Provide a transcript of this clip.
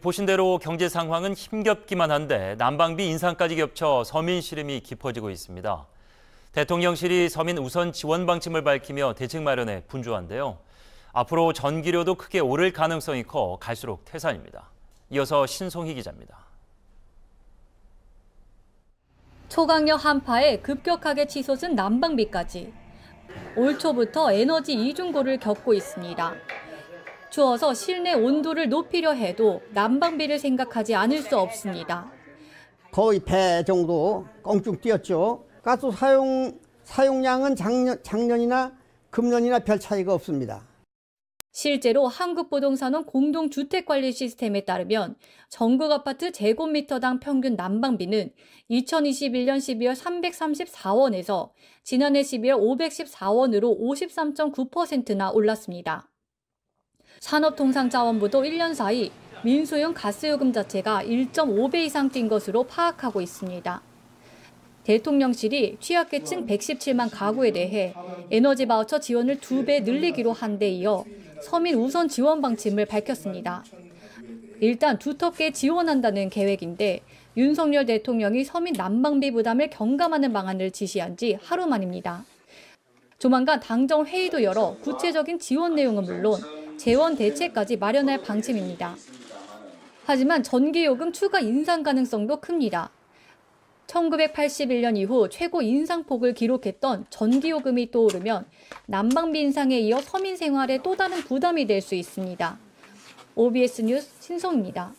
보신 대로 경제 상황은 힘겹기만 한데 난방비 인상까지 겹쳐 서민 시름이 깊어지고 있습니다. 대통령실이 서민 우선 지원 방침을 밝히며 대책 마련에 분주한데요. 앞으로 전기료도 크게 오를 가능성이 커 갈수록 태산입니다. 이어서 신송희 기자입니다. 초강력 한파에 급격하게 치솟은 난방비까지 올 초부터 에너지 이중고를 겪고 있습니다. 추워서 실내 온도를 높이려 해도 난방비를 생각하지 않을 수 없습니다. 거의 배 정도 껑충 뛰었죠. 가스 사용 사용량은 작년, 작년이나 금년이나 별 차이가 없습니다. 실제로 한국부동산원 공동주택관리 시스템에 따르면 전국 아파트 제곱미터당 평균 난방비는 2021년 12월 334원에서 지난해 12월 514원으로 53.9%나 올랐습니다. 산업통상자원부도 1년 사이 민소형 가스요금 자체가 1.5배 이상 뛴 것으로 파악하고 있습니다. 대통령실이 취약계층 117만 가구에 대해 에너지 바우처 지원을 2배 늘리기로 한 데 이어 서민 우선 지원 방침을 밝혔습니다. 일단 두텁게 지원한다는 계획인데 윤석열 대통령이 서민 난방비 부담을 경감하는 방안을 지시한 지 하루 만입니다. 조만간 당정 회의도 열어 구체적인 지원 내용은 물론 재원 대책까지 마련할 방침입니다. 하지만 전기요금 추가 인상 가능성도 큽니다. 1981년 이후 최고 인상폭을 기록했던 전기요금이 떠오르면 난방비 인상에 이어 서민 생활에 또 다른 부담이 될 수 있습니다. OBS 뉴스 신성입니다.